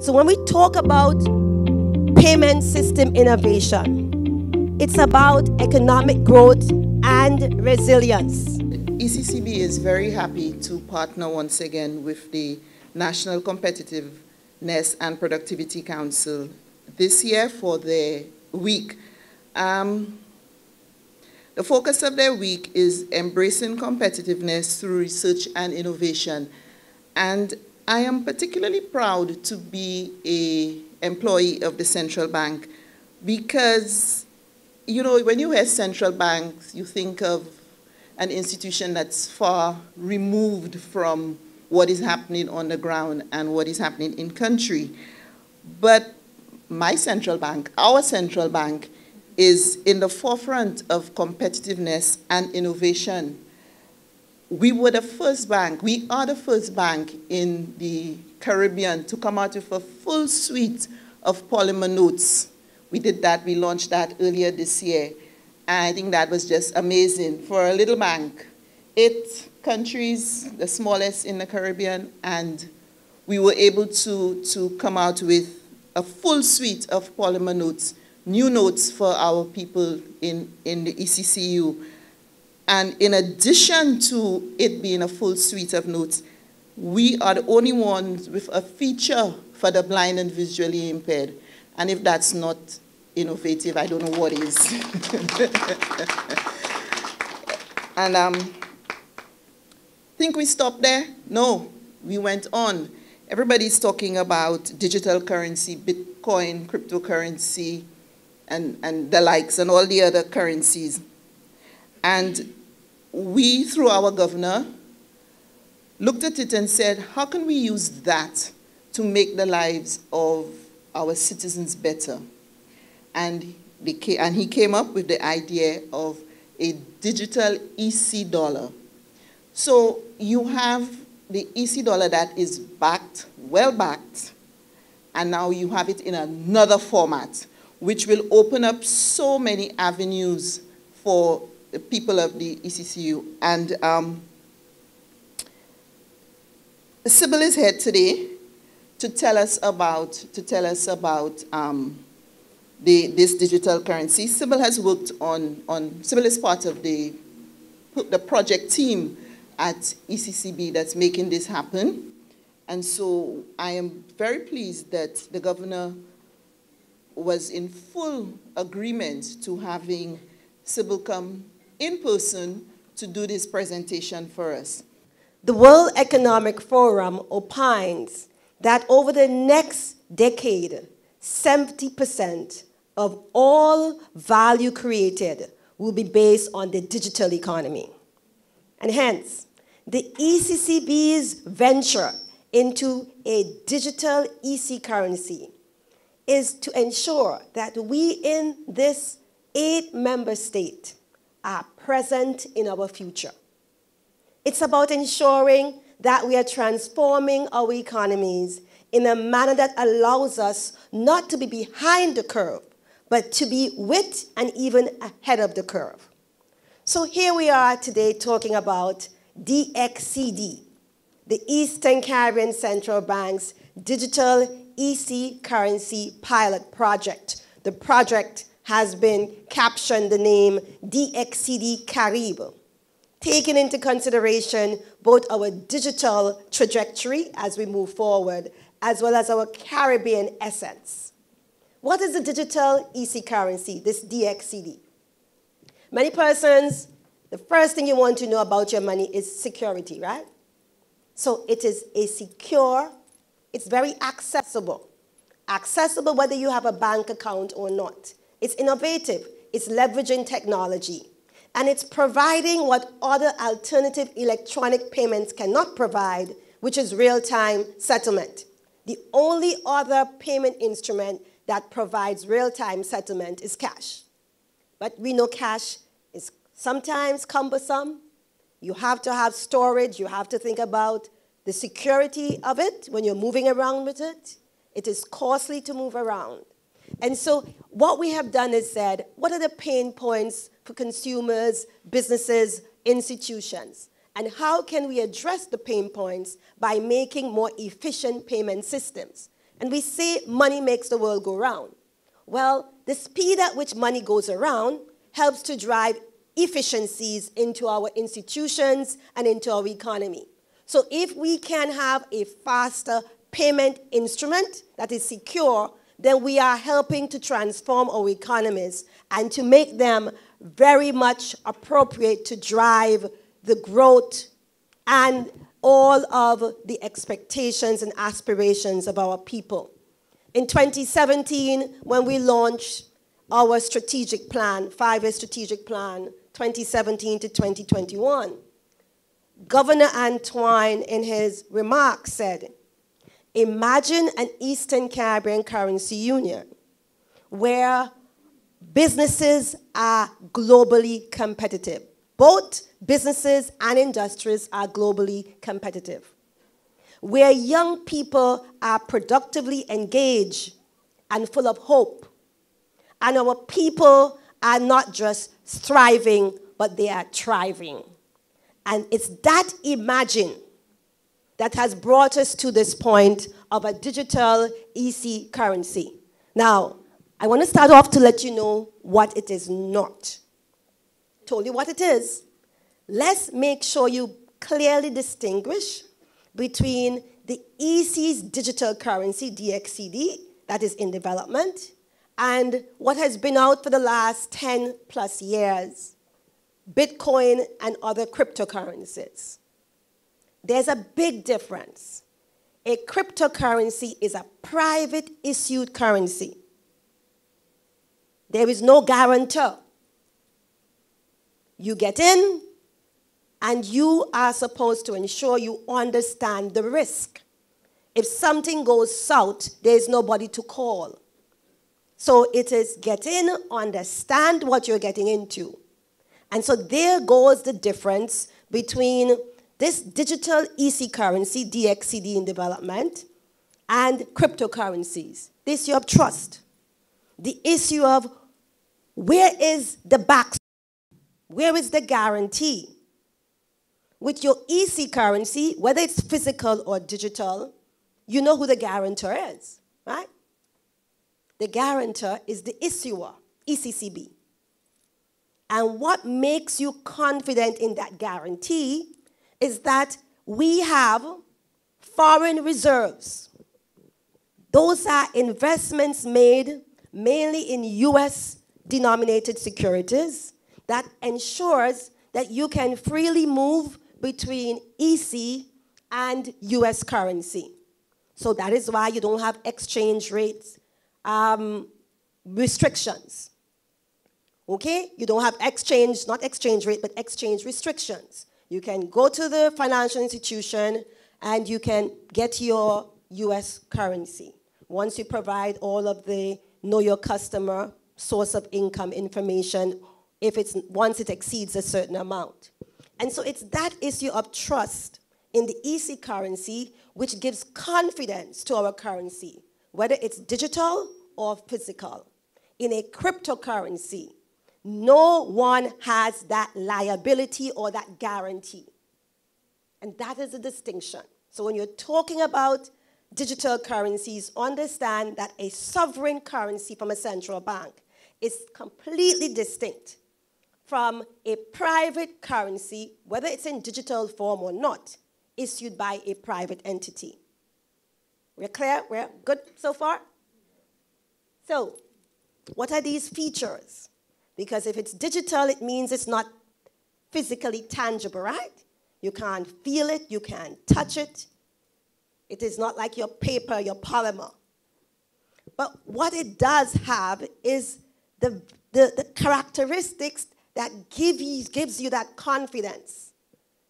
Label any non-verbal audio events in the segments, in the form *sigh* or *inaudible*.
So when we talk about payment system innovation, it's about economic growth and resilience. ECCB is very happy to partner once again with the National Competitiveness and Productivity Council this year for their week. Um, the focus of their week is embracing competitiveness through research and innovation. And I am particularly proud to be a employee of the central bank because, you know, when you hear central banks, you think of an institution that's far removed from what is happening on the ground and what is happening in country. But my central bank, our central bank, is in the forefront of competitiveness and innovation. We were the first bank, we are the first bank in the Caribbean to come out with a full suite of polymer notes. We did that, we launched that earlier this year. And I think that was just amazing for a little bank. Eight countries, the smallest in the Caribbean, and we were able to, to come out with a full suite of polymer notes new notes for our people in, in the ECCU. And in addition to it being a full suite of notes, we are the only ones with a feature for the blind and visually impaired. And if that's not innovative, I don't know what is. *laughs* and um, think we stopped there? No, we went on. Everybody's talking about digital currency, Bitcoin, cryptocurrency, and, and the likes and all the other currencies. And we, through our governor, looked at it and said, how can we use that to make the lives of our citizens better? And, they, and he came up with the idea of a digital EC dollar. So you have the EC dollar that is backed, well backed, and now you have it in another format which will open up so many avenues for the people of the ECCU. And um, Sybil is here today to tell us about, to tell us about um, the, this digital currency. Sybil has worked on, on, Sybil is part of the, the project team at ECCB that's making this happen. And so I am very pleased that the governor was in full agreement to having Sybil come in person to do this presentation for us. The World Economic Forum opines that over the next decade, 70% of all value created will be based on the digital economy. And hence, the ECCB's venture into a digital EC currency is to ensure that we in this eight member state are present in our future. It's about ensuring that we are transforming our economies in a manner that allows us not to be behind the curve, but to be with and even ahead of the curve. So here we are today talking about DXCD, the Eastern Caribbean Central Bank's digital EC currency pilot project. The project has been captioned the name DXCD Caribe, taking into consideration both our digital trajectory as we move forward, as well as our Caribbean essence. What is the digital EC currency, this DXCD? Many persons, the first thing you want to know about your money is security, right? So it is a secure it's very accessible. Accessible whether you have a bank account or not. It's innovative. It's leveraging technology. And it's providing what other alternative electronic payments cannot provide, which is real-time settlement. The only other payment instrument that provides real-time settlement is cash. But we know cash is sometimes cumbersome. You have to have storage. You have to think about the security of it when you're moving around with it. It is costly to move around. And so what we have done is said, what are the pain points for consumers, businesses, institutions? And how can we address the pain points by making more efficient payment systems? And we say money makes the world go round. Well, the speed at which money goes around helps to drive efficiencies into our institutions and into our economy. So if we can have a faster payment instrument that is secure, then we are helping to transform our economies and to make them very much appropriate to drive the growth and all of the expectations and aspirations of our people. In 2017, when we launched our strategic plan, five-year strategic plan, 2017 to 2021, Governor Antoine, in his remarks, said, Imagine an Eastern Caribbean currency union where businesses are globally competitive. Both businesses and industries are globally competitive. Where young people are productively engaged and full of hope. And our people are not just thriving, but they are thriving. And it's that imagine that has brought us to this point of a digital EC currency. Now, I want to start off to let you know what it is not. Told you what it is. Let's make sure you clearly distinguish between the EC's digital currency, DXCD, that is in development, and what has been out for the last 10 plus years, Bitcoin and other cryptocurrencies. There's a big difference. A cryptocurrency is a private issued currency. There is no guarantor. You get in, and you are supposed to ensure you understand the risk. If something goes south, there is nobody to call. So it is get in, understand what you're getting into. And so there goes the difference between this digital EC currency, DXCD in development, and cryptocurrencies. The issue of trust. The issue of where is the back? Where is the guarantee? With your EC currency, whether it's physical or digital, you know who the guarantor is, right? The guarantor is the issuer, ECCB. And what makes you confident in that guarantee is that we have foreign reserves. Those are investments made mainly in US denominated securities that ensures that you can freely move between EC and US currency. So that is why you don't have exchange rates um, restrictions. Okay? You don't have exchange, not exchange rate, but exchange restrictions. You can go to the financial institution and you can get your US currency. Once you provide all of the know your customer source of income information if it's once it exceeds a certain amount. And so it's that issue of trust in the EC currency which gives confidence to our currency, whether it's digital or physical. In a cryptocurrency, no one has that liability or that guarantee. And that is a distinction. So when you're talking about digital currencies, understand that a sovereign currency from a central bank is completely distinct from a private currency, whether it's in digital form or not, issued by a private entity. We're clear? We're good so far? So, what are these features? Because if it's digital, it means it's not physically tangible, right? You can't feel it, you can't touch it. It is not like your paper, your polymer. But what it does have is the, the, the characteristics that give you, gives you that confidence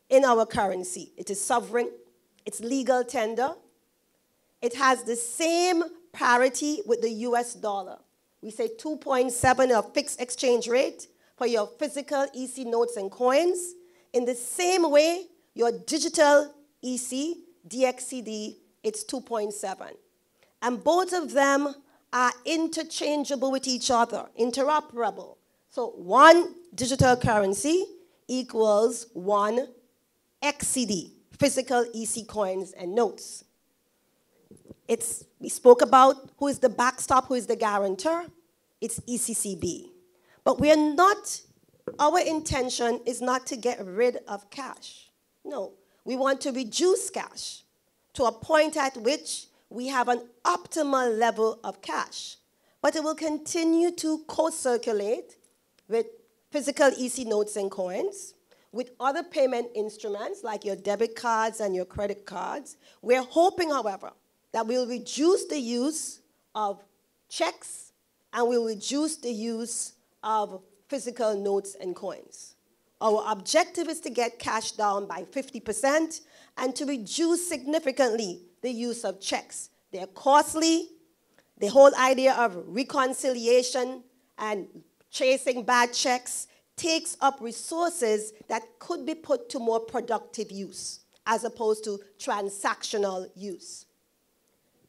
in our currency. It is sovereign, it's legal tender, it has the same parity with the US dollar. We say 2.7 of fixed exchange rate for your physical EC notes and coins. In the same way, your digital EC, DXCD, it's 2.7. And both of them are interchangeable with each other, interoperable. So one digital currency equals one XCD, physical EC coins and notes. It's, we spoke about who is the backstop, who is the guarantor. It's ECCB. But we are not, our intention is not to get rid of cash. No, we want to reduce cash to a point at which we have an optimal level of cash. But it will continue to co circulate with physical EC notes and coins, with other payment instruments like your debit cards and your credit cards. We're hoping, however, that we'll reduce the use of checks and we'll reduce the use of physical notes and coins. Our objective is to get cash down by 50% and to reduce significantly the use of checks. They're costly. The whole idea of reconciliation and chasing bad checks takes up resources that could be put to more productive use as opposed to transactional use.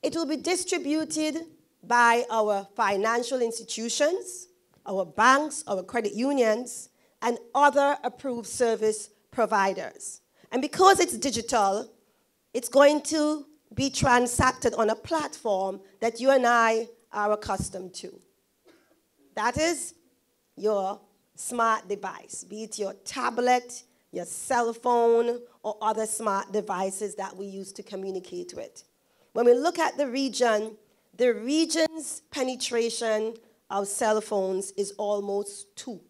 It will be distributed by our financial institutions, our banks, our credit unions, and other approved service providers. And because it's digital, it's going to be transacted on a platform that you and I are accustomed to. That is your smart device, be it your tablet, your cell phone, or other smart devices that we use to communicate with. When we look at the region, the region's penetration of cell phones is almost 200%.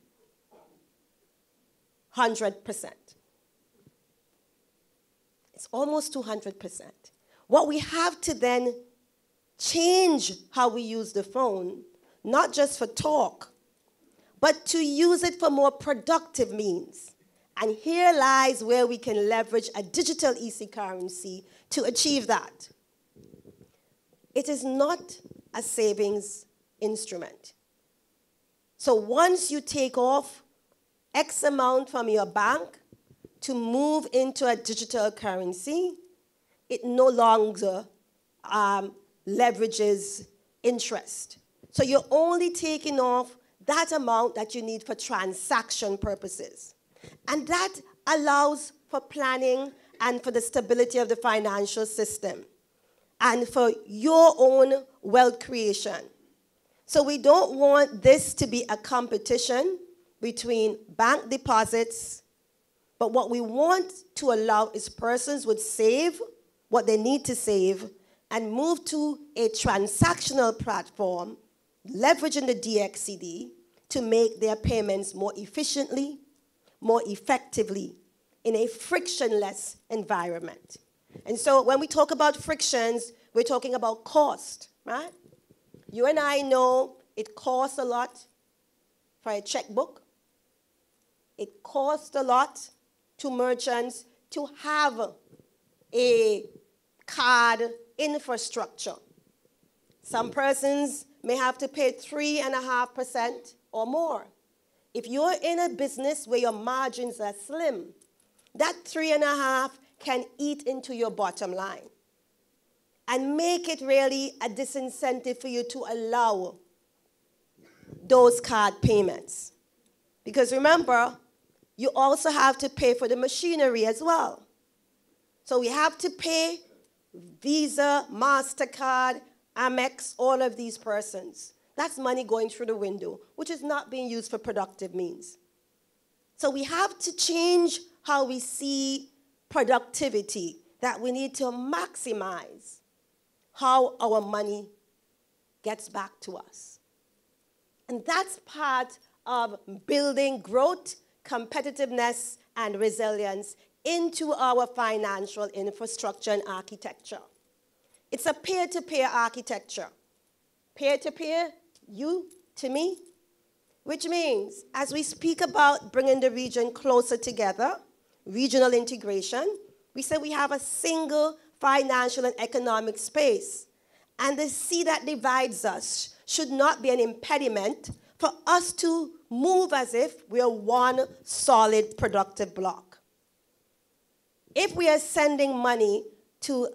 It's almost 200%. What we have to then change how we use the phone, not just for talk, but to use it for more productive means. And here lies where we can leverage a digital EC currency to achieve that. It is not a savings instrument. So once you take off X amount from your bank to move into a digital currency, it no longer um, leverages interest. So you're only taking off that amount that you need for transaction purposes. And that allows for planning and for the stability of the financial system and for your own wealth creation. So we don't want this to be a competition between bank deposits, but what we want to allow is persons would save what they need to save and move to a transactional platform, leveraging the DXCD to make their payments more efficiently, more effectively, in a frictionless environment. And so when we talk about frictions, we're talking about cost, right? You and I know it costs a lot for a checkbook. It costs a lot to merchants to have a card infrastructure. Some persons may have to pay 3.5% or more. If you're in a business where your margins are slim, that 3.5 can eat into your bottom line and make it really a disincentive for you to allow those card payments. Because remember, you also have to pay for the machinery as well. So we have to pay Visa, MasterCard, Amex, all of these persons. That's money going through the window, which is not being used for productive means. So we have to change how we see productivity, that we need to maximize how our money gets back to us. And that's part of building growth, competitiveness, and resilience into our financial infrastructure and architecture. It's a peer to peer architecture. Peer to peer, you to me, which means as we speak about bringing the region closer together, regional integration, we say we have a single financial and economic space. And the sea that divides us should not be an impediment for us to move as if we are one solid, productive block. If we are sending money to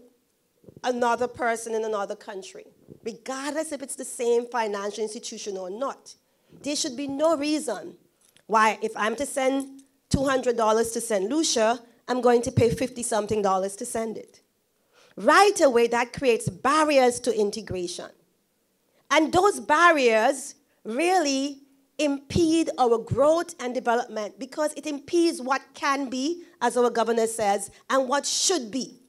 another person in another country, regardless if it's the same financial institution or not, there should be no reason why, if I'm to send $200 to St. Lucia, I'm going to pay 50 something dollars to send it. right away that creates barriers to integration. And those barriers really impede our growth and development because it impedes what can be, as our governor says, and what should be.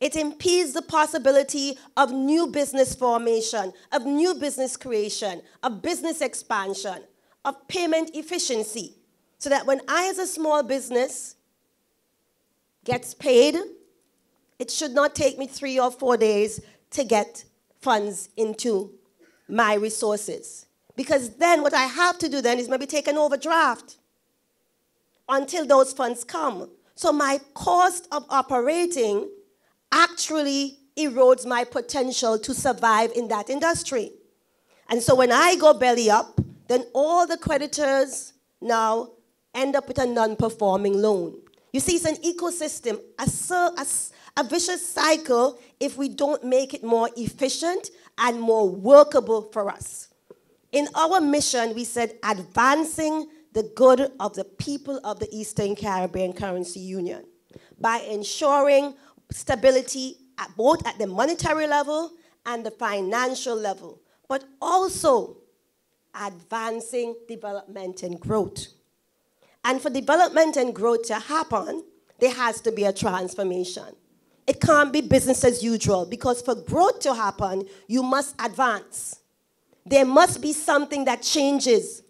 It impedes the possibility of new business formation, of new business creation, of business expansion, of payment efficiency. So that when I, as a small business, gets paid, it should not take me three or four days to get funds into my resources. Because then what I have to do then is maybe take an overdraft until those funds come. So my cost of operating actually erodes my potential to survive in that industry. And so when I go belly up, then all the creditors now end up with a non performing loan. You see, it's an ecosystem, a, a, a, vicious cycle if we don't make it more efficient and more workable for us. In our mission, we said advancing the good of the people of the Eastern Caribbean Currency Union by ensuring stability at both at the monetary level and the financial level, but also advancing development and growth. And for development and growth to happen, there has to be a transformation. It can't be business as usual because for growth to happen, you must advance. There must be something that changes.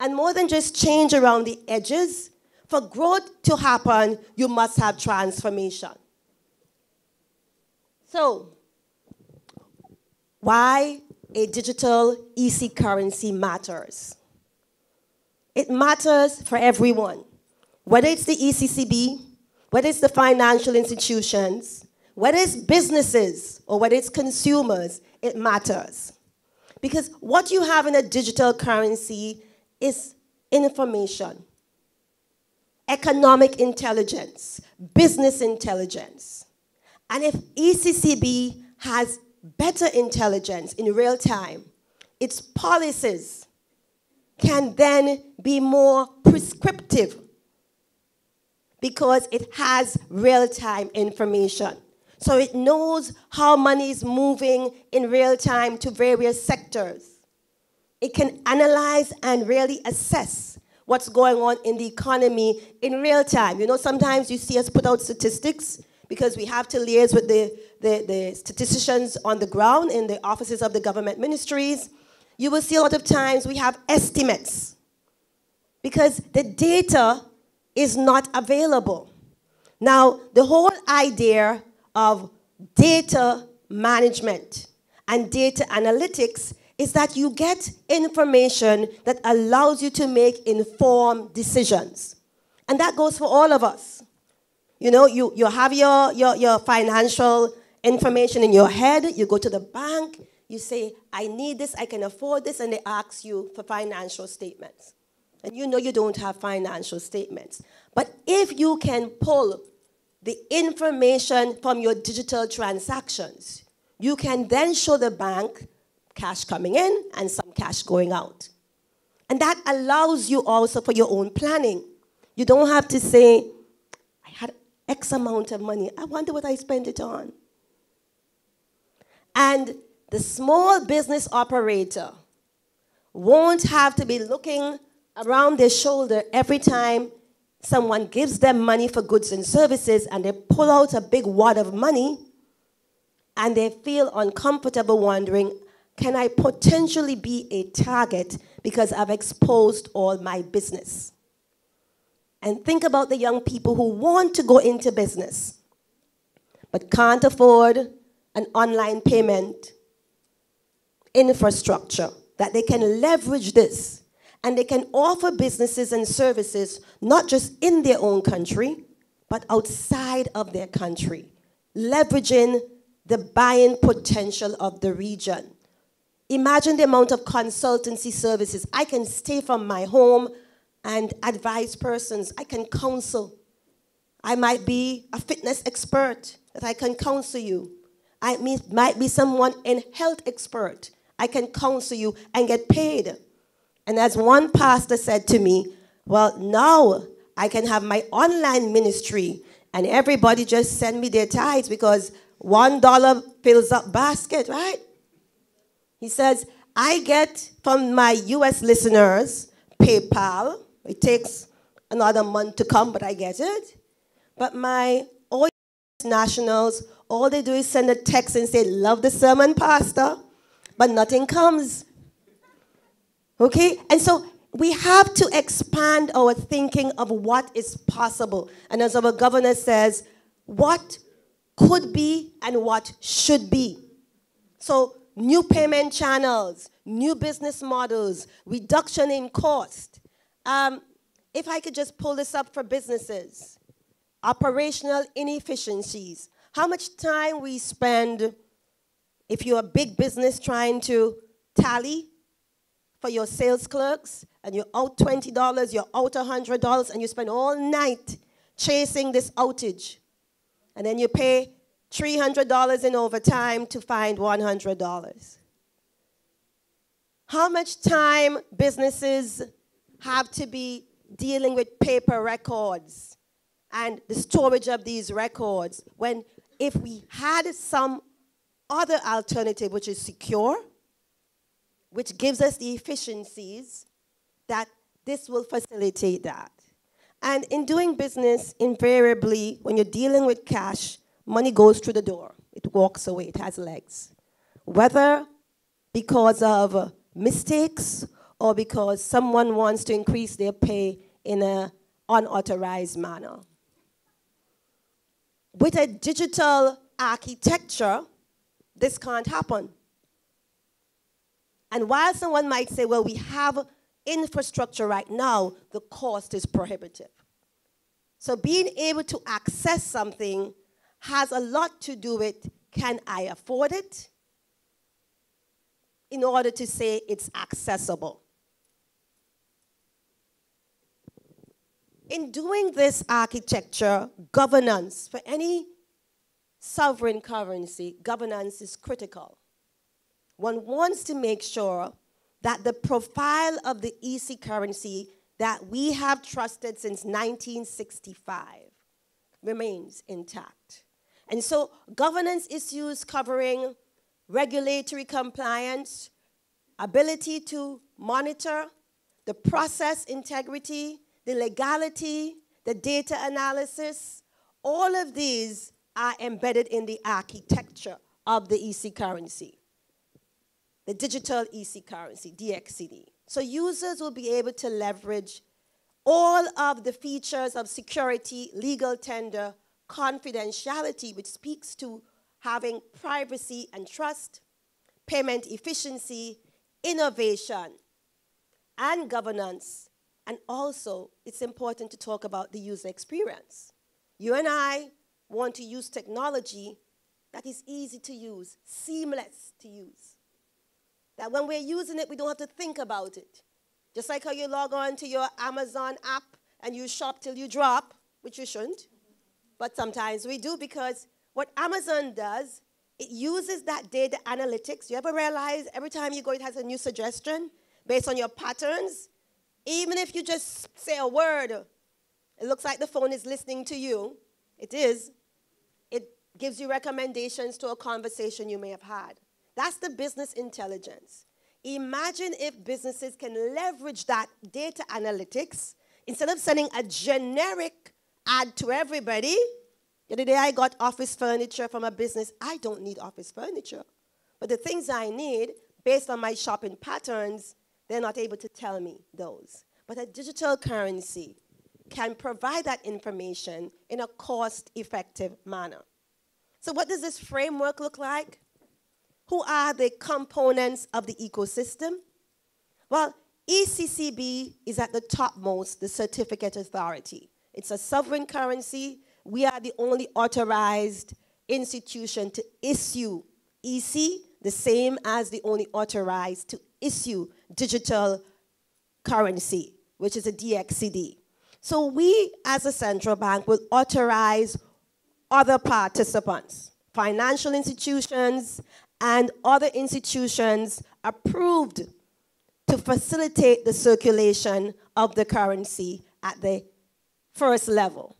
And more than just change around the edges, for growth to happen, you must have transformation. So, why a digital EC currency matters? It matters for everyone, whether it's the ECCB, whether it's the financial institutions, whether it's businesses, or whether it's consumers, it matters. Because what you have in a digital currency is information, economic intelligence, business intelligence. And if ECCB has better intelligence in real time, its policies can then be more prescriptive because it has real time information. So it knows how money is moving in real time to various sectors. It can analyze and really assess what's going on in the economy in real time. You know, sometimes you see us put out statistics because we have to liaise with the, the, the statisticians on the ground in the offices of the government ministries. You will see a lot of times we have estimates because the data is not available. Now, the whole idea of data management and data analytics is that you get information that allows you to make informed decisions. And that goes for all of us. You know, you, you have your, your, your financial information in your head, you go to the bank, you say, I need this, I can afford this, and they ask you for financial statements. And you know you don't have financial statements. But if you can pull the information from your digital transactions. You can then show the bank cash coming in and some cash going out. And that allows you also for your own planning. You don't have to say, I had X amount of money. I wonder what I spent it on. And the small business operator won't have to be looking around their shoulder every time someone gives them money for goods and services and they pull out a big wad of money and they feel uncomfortable wondering, can I potentially be a target because I've exposed all my business? And think about the young people who want to go into business but can't afford an online payment infrastructure that they can leverage this and they can offer businesses and services not just in their own country, but outside of their country, leveraging the buying potential of the region. Imagine the amount of consultancy services. I can stay from my home and advise persons. I can counsel. I might be a fitness expert that I can counsel you. I might be someone in health expert. I can counsel you and get paid. And as one pastor said to me, well, now I can have my online ministry and everybody just send me their tithes because one dollar fills up basket, right? He says, I get from my US listeners PayPal. It takes another month to come, but I get it. But my all nationals, all they do is send a text and say, Love the sermon, Pastor, but nothing comes. Okay? And so we have to expand our thinking of what is possible. And as our governor says, what could be and what should be. So, new payment channels, new business models, reduction in cost. Um, if I could just pull this up for businesses, operational inefficiencies. How much time we spend if you're a big business trying to tally for your sales clerks and you're out $20, you're out $100, and you spend all night chasing this outage. And then you pay $300 in overtime to find $100. How much time businesses have to be dealing with paper records and the storage of these records when if we had some other alternative which is secure which gives us the efficiencies that this will facilitate that. And in doing business, invariably, when you're dealing with cash, money goes through the door. It walks away, it has legs. Whether because of mistakes or because someone wants to increase their pay in an unauthorized manner. With a digital architecture, this can't happen. And while someone might say, well, we have infrastructure right now, the cost is prohibitive. So being able to access something has a lot to do with can I afford it? In order to say it's accessible. In doing this architecture, governance for any sovereign currency, governance is critical one wants to make sure that the profile of the EC currency that we have trusted since 1965 remains intact. And so, governance issues covering regulatory compliance, ability to monitor, the process integrity, the legality, the data analysis, all of these are embedded in the architecture of the EC currency the digital EC currency, DXCD. So users will be able to leverage all of the features of security, legal tender, confidentiality, which speaks to having privacy and trust, payment efficiency, innovation, and governance. And also, it's important to talk about the user experience. You and I want to use technology that is easy to use, seamless to use. That when we're using it, we don't have to think about it. Just like how you log on to your Amazon app and you shop till you drop, which you shouldn't. But sometimes we do because what Amazon does, it uses that data analytics. You ever realize every time you go, it has a new suggestion based on your patterns? Even if you just say a word, it looks like the phone is listening to you. It is. Gives you recommendations to a conversation you may have had. That's the business intelligence. Imagine if businesses can leverage that data analytics instead of sending a generic ad to everybody. The other day I got office furniture from a business. I don't need office furniture. But the things I need, based on my shopping patterns, they're not able to tell me those. But a digital currency can provide that information in a cost effective manner. So, what does this framework look like? Who are the components of the ecosystem? Well, ECCB is at the topmost, the certificate authority. It's a sovereign currency. We are the only authorized institution to issue EC, the same as the only authorized to issue digital currency, which is a DXCD. So we, as a central bank, will authorize other participants, financial institutions and other institutions approved to facilitate the circulation of the currency at the first level.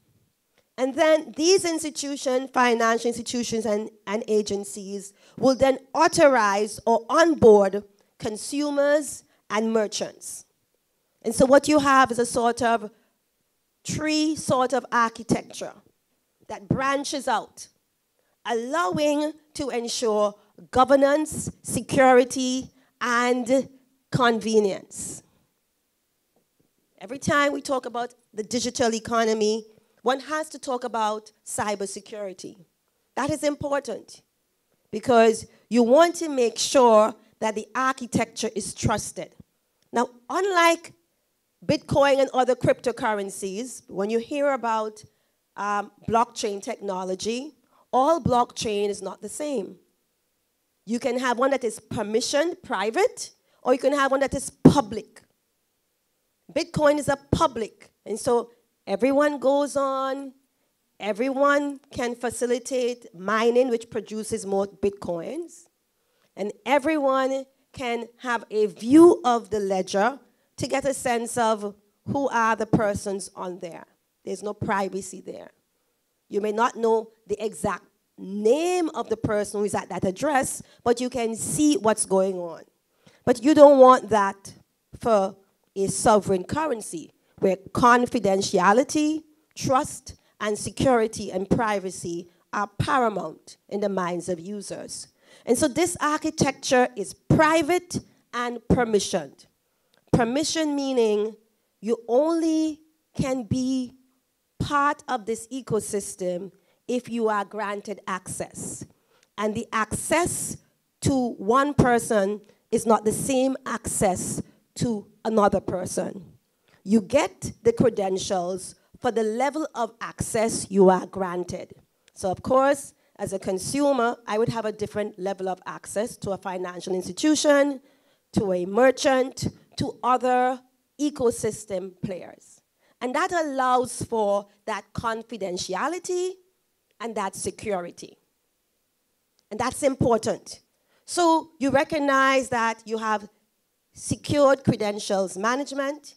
And then these institutions, financial institutions and, and agencies, will then authorize or onboard consumers and merchants. And so what you have is a sort of tree sort of architecture that branches out, allowing to ensure governance, security, and convenience. Every time we talk about the digital economy, one has to talk about cybersecurity. That is important because you want to make sure that the architecture is trusted. Now, unlike Bitcoin and other cryptocurrencies, when you hear about um, blockchain technology, all blockchain is not the same. You can have one that is permissioned, private, or you can have one that is public. Bitcoin is a public, and so everyone goes on, everyone can facilitate mining, which produces more Bitcoins, and everyone can have a view of the ledger to get a sense of who are the persons on there. There's no privacy there. You may not know the exact name of the person who is at that address, but you can see what's going on. But you don't want that for a sovereign currency where confidentiality, trust, and security and privacy are paramount in the minds of users. And so this architecture is private and permissioned. Permission meaning you only can be part of this ecosystem if you are granted access. And the access to one person is not the same access to another person. You get the credentials for the level of access you are granted. So, of course, as a consumer, I would have a different level of access to a financial institution, to a merchant, to other ecosystem players. And that allows for that confidentiality and that security. And that's important. So you recognize that you have secured credentials management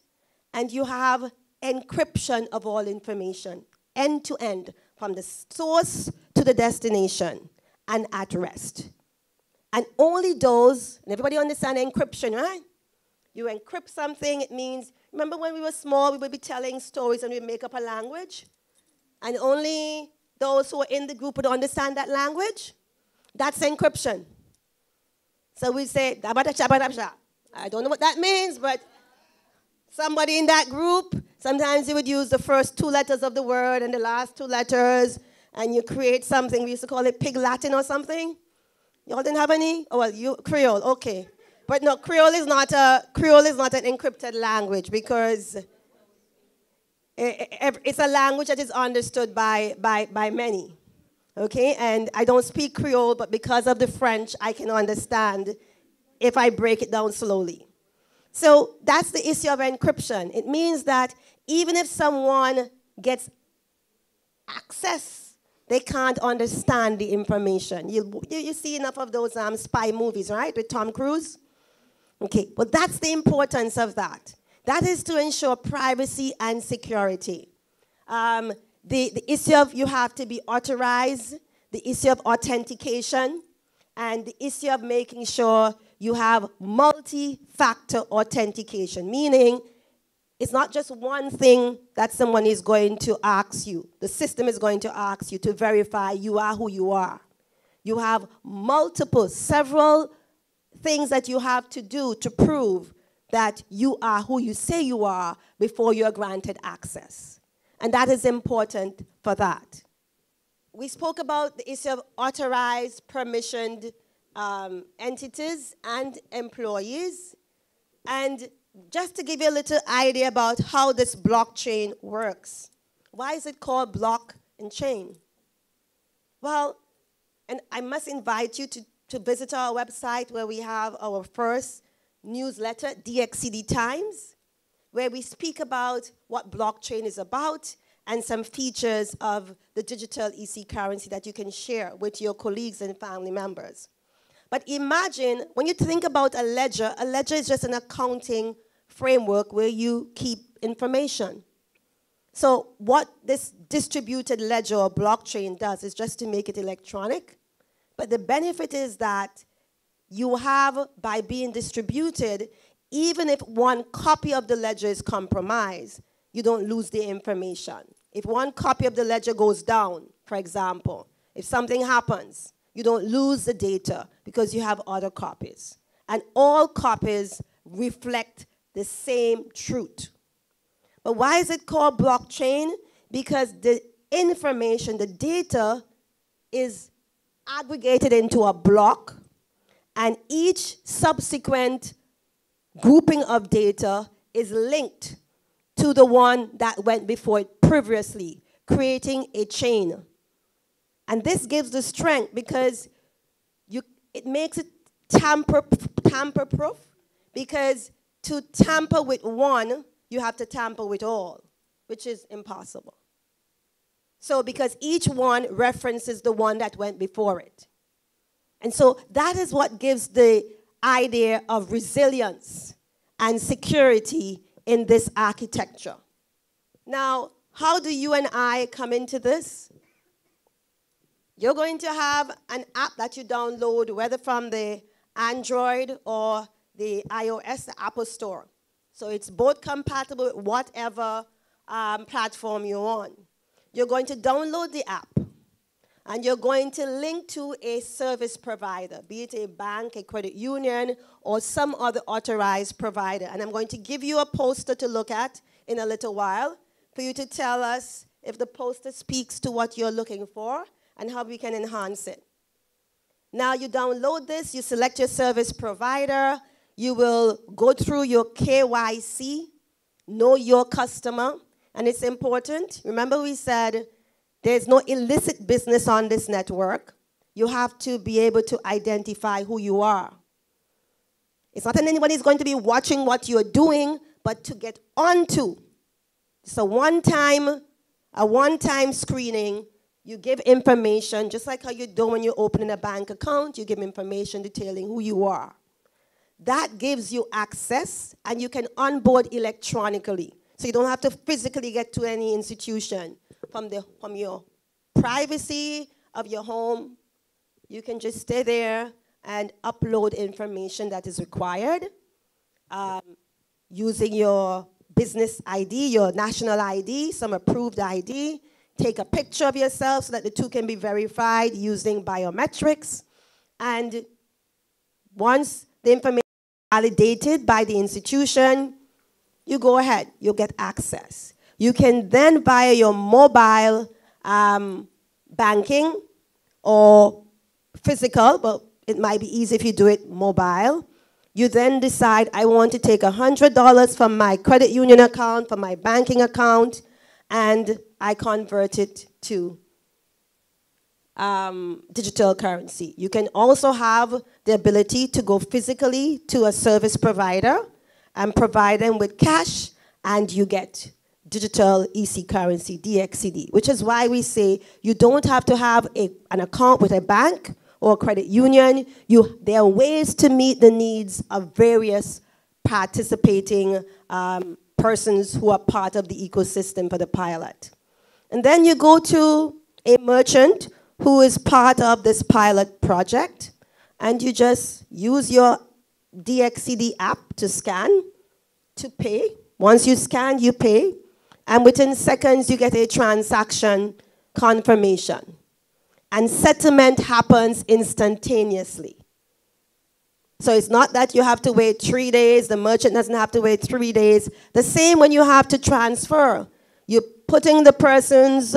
and you have encryption of all information, end to end, from the source to the destination and at rest. And only those, and everybody understand encryption, right? You encrypt something, it means, remember when we were small, we would be telling stories and we'd make up a language? And only those who are in the group would understand that language? That's encryption. So we say, I don't know what that means, but somebody in that group, sometimes you would use the first two letters of the word and the last two letters, and you create something. We used to call it pig Latin or something. Y'all didn't have any? Oh, well, you, Creole, okay. But no, Creole is not a Creole is not an encrypted language because it's a language that is understood by, by, by many. Okay, and I don't speak Creole, but because of the French, I can understand if I break it down slowly. So that's the issue of encryption. It means that even if someone gets access, they can't understand the information. You, you, you see enough of those um, spy movies, right, with Tom Cruise? Okay, but that's the importance of that. That is to ensure privacy and security. Um, the, the issue of you have to be authorized, the issue of authentication, and the issue of making sure you have multi factor authentication, meaning it's not just one thing that someone is going to ask you. The system is going to ask you to verify you are who you are. You have multiple, several things that you have to do to prove that you are who you say you are before you're granted access. And that is important for that. We spoke about the issue of authorized, permissioned um, entities and employees. And just to give you a little idea about how this blockchain works. Why is it called block and chain? Well, and I must invite you to to visit our website where we have our first newsletter, DXCD Times, where we speak about what blockchain is about and some features of the digital EC currency that you can share with your colleagues and family members. But imagine when you think about a ledger, a ledger is just an accounting framework where you keep information. So what this distributed ledger or blockchain does is just to make it electronic. But the benefit is that you have, by being distributed, even if one copy of the ledger is compromised, you don't lose the information. If one copy of the ledger goes down, for example, if something happens, you don't lose the data because you have other copies. And all copies reflect the same truth. But why is it called blockchain? Because the information, the data, is aggregated into a block, and each subsequent grouping of data is linked to the one that went before it previously, creating a chain. And this gives the strength because you, it makes it tamper, tamper proof because to tamper with one, you have to tamper with all, which is impossible. So, because each one references the one that went before it. And so that is what gives the idea of resilience and security in this architecture. Now, how do you and I come into this? You're going to have an app that you download, whether from the Android or the iOS, the Apple Store. So it's both compatible with whatever um, platform you're on. You're going to download the app and you're going to link to a service provider, be it a bank, a credit union, or some other authorized provider. And I'm going to give you a poster to look at in a little while for you to tell us if the poster speaks to what you're looking for and how we can enhance it. Now you download this, you select your service provider, you will go through your KYC, know your customer, and it's important. Remember, we said there's no illicit business on this network. You have to be able to identify who you are. It's not that anybody's going to be watching what you're doing, but to get onto. It's a one time, a one time screening. You give information, just like how you do when you're opening a bank account, you give information detailing who you are. That gives you access and you can onboard electronically. So you don't have to physically get to any institution. From, the, from your privacy of your home, you can just stay there and upload information that is required um, using your business ID, your national ID, some approved ID. Take a picture of yourself so that the two can be verified using biometrics. And once the information is validated by the institution, you go ahead, you'll get access. You can then via your mobile um, banking or physical, but it might be easy if you do it mobile. You then decide, I want to take $100 from my credit union account, from my banking account, and I convert it to um, digital currency. You can also have the ability to go physically to a service provider and provide them with cash, and you get digital EC currency, DXCD, which is why we say you don't have to have a, an account with a bank or a credit union. You, there are ways to meet the needs of various participating um, persons who are part of the ecosystem for the pilot. And then you go to a merchant who is part of this pilot project, and you just use your DXCD app to scan, to pay. Once you scan, you pay, and within seconds, you get a transaction confirmation. And settlement happens instantaneously. So it's not that you have to wait three days, the merchant doesn't have to wait three days. The same when you have to transfer. You're putting the person's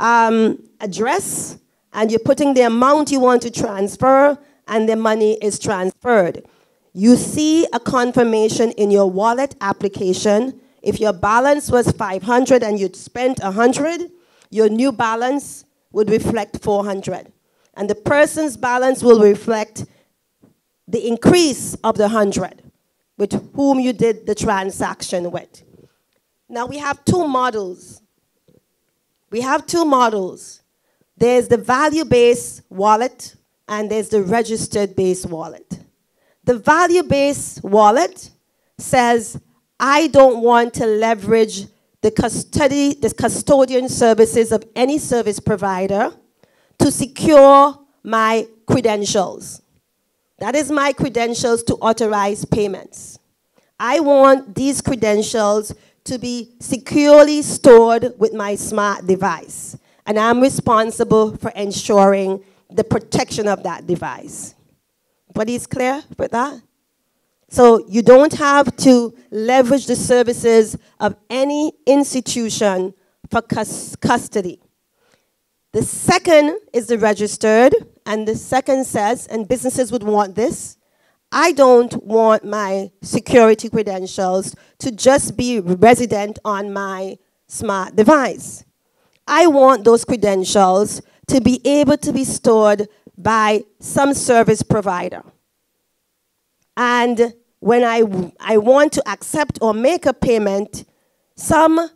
um, address and you're putting the amount you want to transfer, and the money is transferred. You see a confirmation in your wallet application. If your balance was 500 and you'd spent 100, your new balance would reflect 400. And the person's balance will reflect the increase of the 100 with whom you did the transaction with. Now we have two models. We have two models. There's the value based wallet and there's the registered based wallet. The value based wallet says, I don't want to leverage the custody, the custodian services of any service provider to secure my credentials. That is my credentials to authorize payments. I want these credentials to be securely stored with my smart device. And I'm responsible for ensuring the protection of that device. Is clear with that? So you don't have to leverage the services of any institution for cus custody. The second is the registered, and the second says, and businesses would want this, I don't want my security credentials to just be resident on my smart device. I want those credentials to be able to be stored by some service provider. And when I, I want to accept or make a payment, some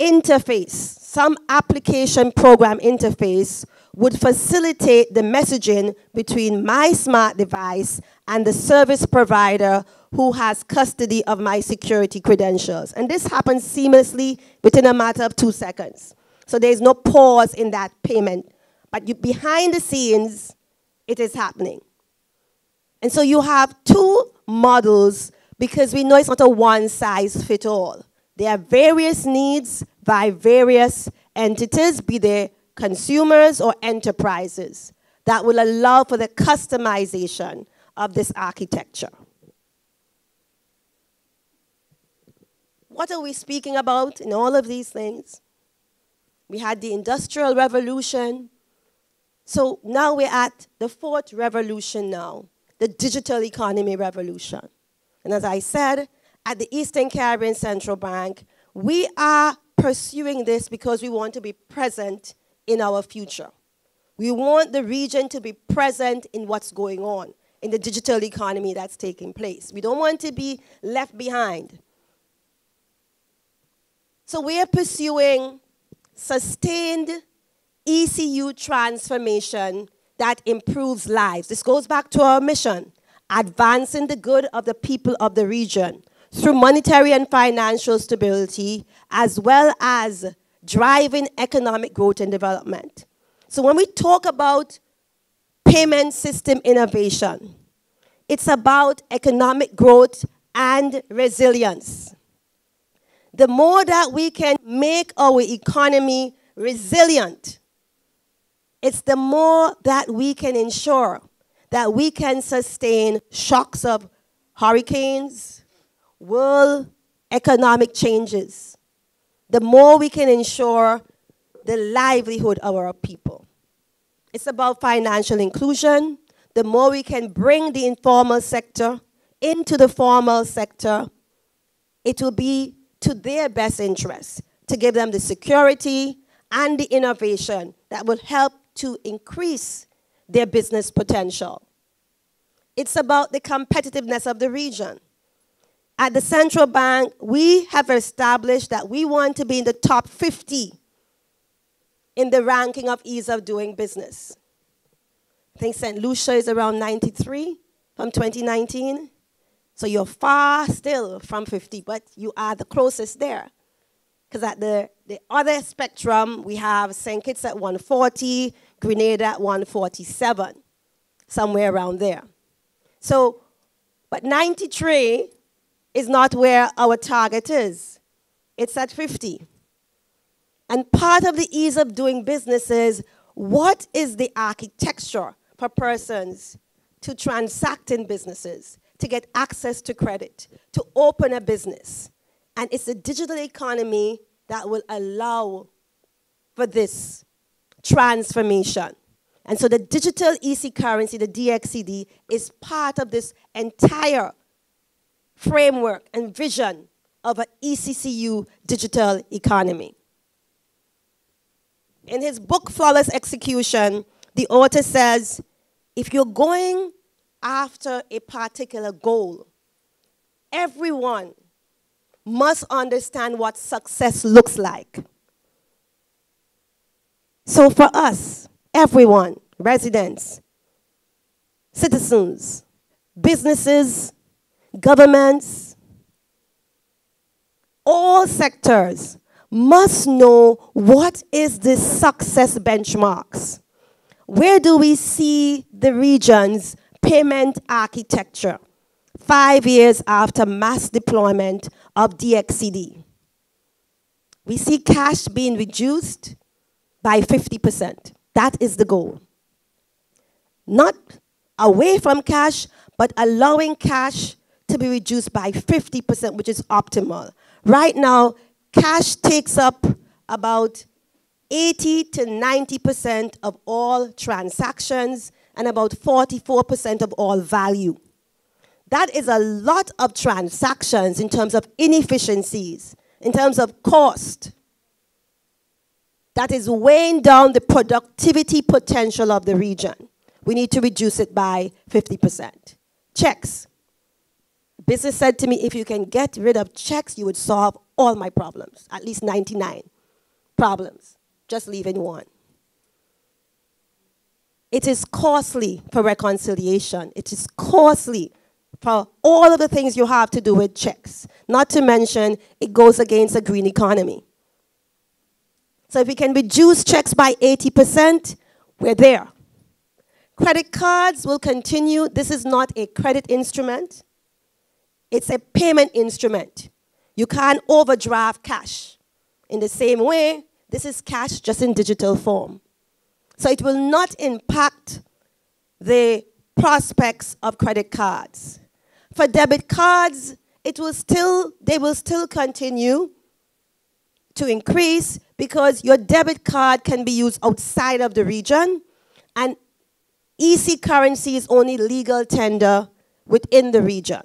interface, some application program interface would facilitate the messaging between my smart device and the service provider who has custody of my security credentials. And this happens seamlessly within a matter of two seconds. So there's no pause in that payment. But you, behind the scenes, it is happening. And so you have two models because we know it's not a one size fit all. There are various needs by various entities, be they consumers or enterprises, that will allow for the customization of this architecture. What are we speaking about in all of these things? We had the Industrial Revolution. So now we're at the fourth revolution now the digital economy revolution. And as I said, at the Eastern Caribbean Central Bank, we are pursuing this because we want to be present in our future. We want the region to be present in what's going on in the digital economy that's taking place. We don't want to be left behind. So we are pursuing sustained ECCU transformation that improves lives. This goes back to our mission advancing the good of the people of the region through monetary and financial stability, as well as driving economic growth and development. So, when we talk about payment system innovation, it's about economic growth and resilience. The more that we can make our economy resilient, it's the more that we can ensure that we can sustain shocks of hurricanes, world economic changes, the more we can ensure the livelihood of our people. It's about financial inclusion. The more we can bring the informal sector into the formal sector, it will be to their best interest to give them the security and the innovation that will help to increase their business potential. It's about the competitiveness of the region. At the central bank, we have established that we want to be in the top 50 in the ranking of ease of doing business. I think St. Lucia is around 93 from 2019. So you're far still from 50, but you are the closest there. Because at the, the other spectrum, we have St. Kitts at 140, Grenada 147, somewhere around there. So, but 93 is not where our target is. It's at 50. And part of the ease of doing business is what is the architecture for persons to transact in businesses, to get access to credit, to open a business. And it's the digital economy that will allow for this transformation. And so the digital EC currency, the DXCD, is part of this entire framework and vision of an ECCU digital economy. In his book, Flawless Execution, the author says if you're going after a particular goal, everyone must understand what success looks like. So for us, everyone, residents, citizens, businesses, governments, all sectors must know what is the success benchmarks. Where do we see the region's payment architecture five years after mass deployment of DXCD? We see cash being reduced by 50%. That is the goal. Not away from cash, but allowing cash to be reduced by 50%, which is optimal. Right now, cash takes up about 80 to 90% of all transactions and about 44% of all value. That is a lot of transactions in terms of inefficiencies, in terms of cost. That is weighing down the productivity potential of the region. We need to reduce it by 50%. Checks. Business said to me, if you can get rid of checks, you would solve all my problems, at least 99 problems, just leaving one. It is costly for reconciliation. It is costly for all of the things you have to do with checks. Not to mention, it goes against a green economy. So if we can reduce checks by 80%, we're there. Credit cards will continue. This is not a credit instrument. It's a payment instrument. You can't overdraft cash. In the same way, this is cash just in digital form. So it will not impact the prospects of credit cards. For debit cards, it will still, they will still continue to increase because your debit card can be used outside of the region and EC currency is only legal tender within the region.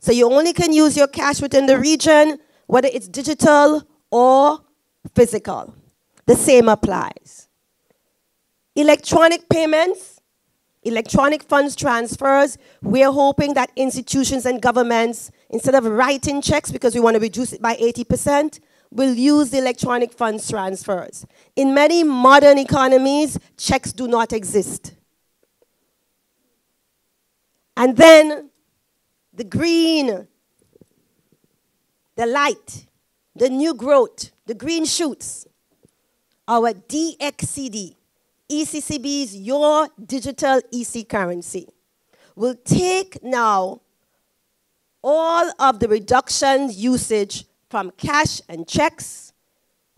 So you only can use your cash within the region, whether it's digital or physical. The same applies. Electronic payments, electronic funds transfers, we're hoping that institutions and governments, instead of writing checks because we want to reduce it by 80%, will use electronic funds transfers. In many modern economies, checks do not exist. And then the green, the light, the new growth, the green shoots, our DXCD, ECCB's Your Digital EC Currency, will take now all of the reduction usage from cash and checks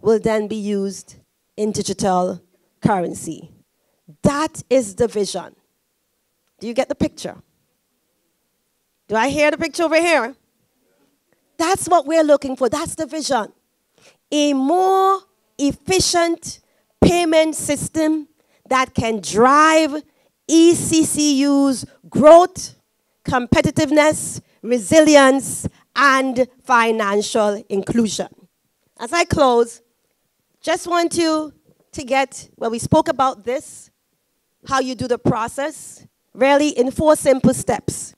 will then be used in digital currency. That is the vision. Do you get the picture? Do I hear the picture over here? That's what we're looking for. That's the vision. A more efficient payment system that can drive ECCU's growth, competitiveness, resilience, and financial inclusion. As I close, just want you to get, well, we spoke about this, how you do the process, really in four simple steps.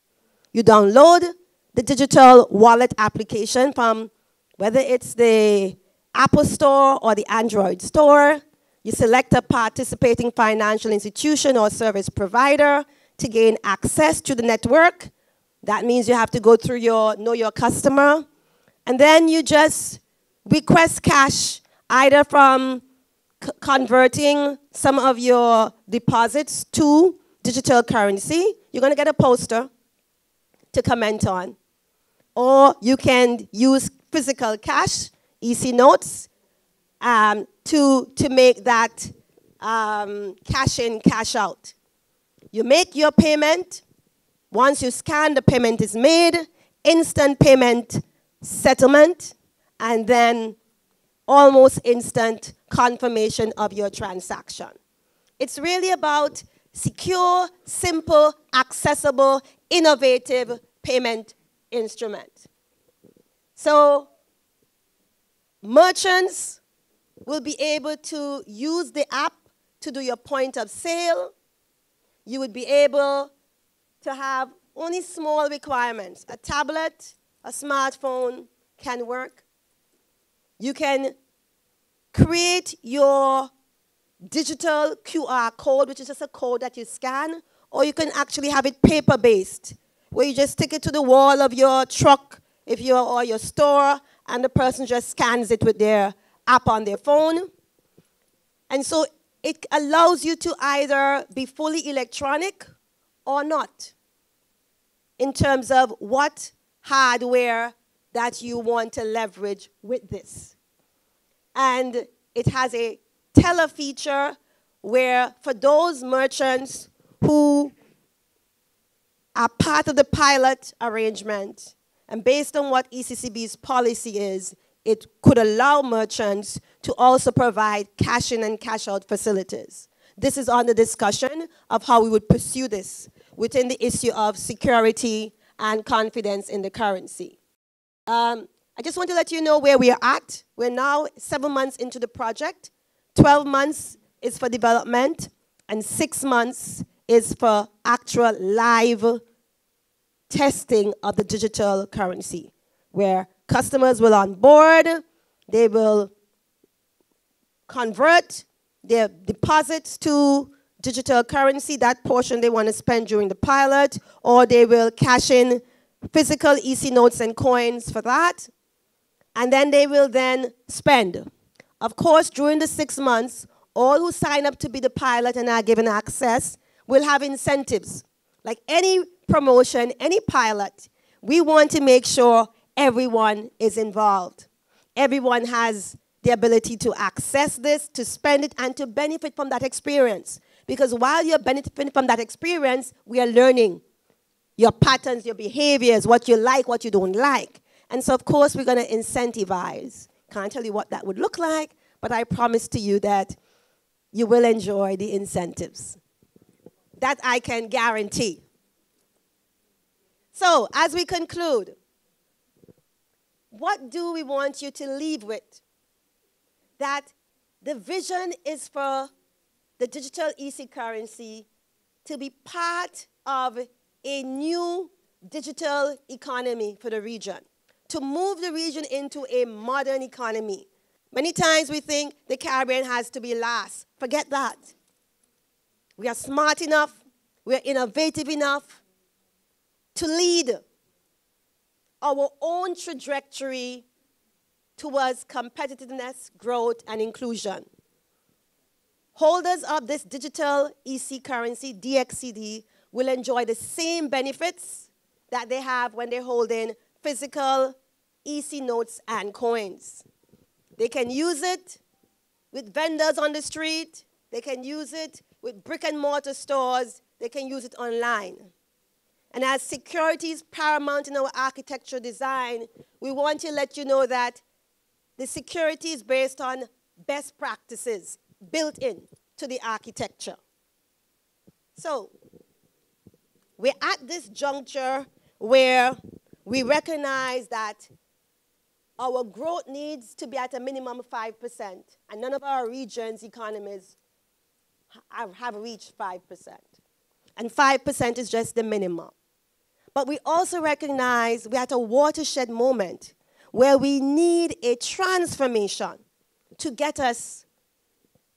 You download the digital wallet application from whether it's the Apple Store or the Android Store. You select a participating financial institution or service provider to gain access to the network. That means you have to go through your know your customer. And then you just request cash either from converting some of your deposits to digital currency. You're going to get a poster to comment on. Or you can use physical cash, EC notes, um, to, to make that um, cash in, cash out. You make your payment. Once you scan, the payment is made, instant payment settlement, and then almost instant confirmation of your transaction. It's really about secure, simple, accessible, innovative payment instrument. So merchants will be able to use the app to do your point of sale. You would be able to have only small requirements. A tablet, a smartphone can work. You can create your digital QR code, which is just a code that you scan, or you can actually have it paper based, where you just stick it to the wall of your truck if you're or your store, and the person just scans it with their app on their phone. And so it allows you to either be fully electronic or not in terms of what hardware that you want to leverage with this. And it has a teller feature where for those merchants who are part of the pilot arrangement, and based on what ECCB's policy is, it could allow merchants to also provide cash in and cash out facilities. This is on the discussion of how we would pursue this within the issue of security and confidence in the currency. Um, I just want to let you know where we are at. We're now seven months into the project. 12 months is for development, and six months is for actual live testing of the digital currency, where customers will onboard, they will convert their deposits to digital currency, that portion they want to spend during the pilot, or they will cash in physical EC notes and coins for that, and then they will then spend. Of course, during the six months, all who sign up to be the pilot and are given access will have incentives. Like any promotion, any pilot, we want to make sure everyone is involved. Everyone has the ability to access this, to spend it, and to benefit from that experience. Because while you're benefiting from that experience, we are learning your patterns, your behaviors, what you like, what you don't like. And so, of course, we're going to incentivize. Can't tell you what that would look like, but I promise to you that you will enjoy the incentives. That I can guarantee. So, as we conclude, what do we want you to leave with? That the vision is for the digital EC currency to be part of a new digital economy for the region, to move the region into a modern economy. Many times we think the Caribbean has to be last. Forget that. We are smart enough, we are innovative enough to lead our own trajectory towards competitiveness, growth, and inclusion. Holders of this digital EC currency, DXCD, will enjoy the same benefits that they have when they're holding physical EC notes and coins. They can use it with vendors on the street, they can use it with brick and mortar stores, they can use it online. And as security is paramount in our architecture design, we want to let you know that the security is based on best practices built in to the architecture. So, we're at this juncture where we recognize that our growth needs to be at a minimum of 5%, and none of our region's economies have reached 5%. And 5% is just the minimum. But we also recognize we're at a watershed moment where we need a transformation to get us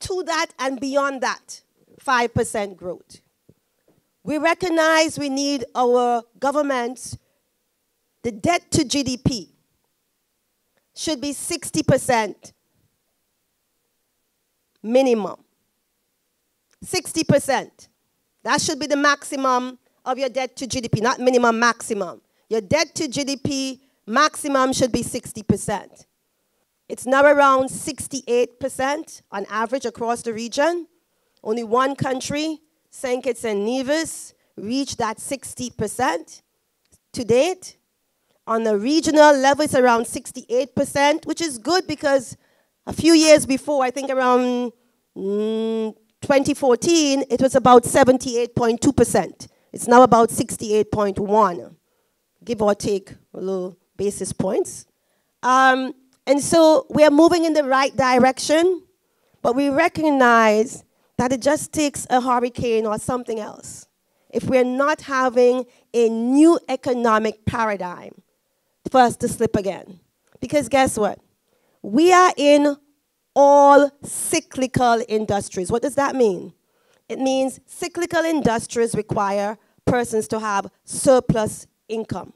to that and beyond that 5% growth. We recognize we need our governments, the debt to GDP should be 60% minimum. 60%. That should be the maximum of your debt to GDP, not minimum, maximum. Your debt to GDP maximum should be 60%. It's now around 68% on average across the region. Only one country, St. Kitts and Nevis, reached that 60% to date. On the regional level, it's around 68%, which is good because a few years before, I think around mm, 2014, it was about 78.2%. It's now about 68.1, give or take a little basis points. Um, and so we are moving in the right direction, but we recognize that it just takes a hurricane or something else. If we're not having a new economic paradigm for us to slip again. Because guess what? We are in all cyclical industries. What does that mean? It means cyclical industries require persons to have surplus income.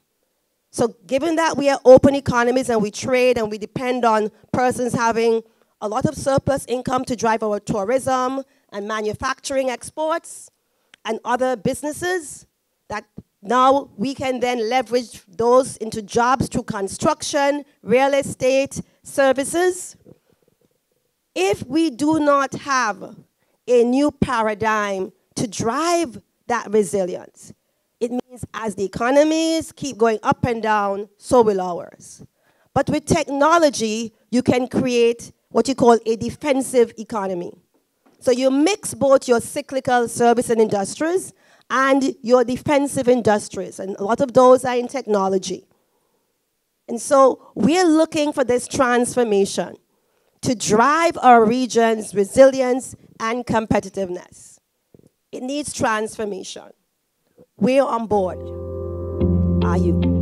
So given that we are open economies and we trade and we depend on persons having a lot of surplus income to drive our tourism and manufacturing exports and other businesses, that now we can then leverage those into jobs through construction, real estate, services. If we do not have a new paradigm to drive that resilience, it means as the economies keep going up and down, so will ours. But with technology, you can create what you call a defensive economy. So you mix both your cyclical service and industries and your defensive industries, and a lot of those are in technology. And so we're looking for this transformation to drive our region's resilience and competitiveness. It needs transformation. We're on board. Are you?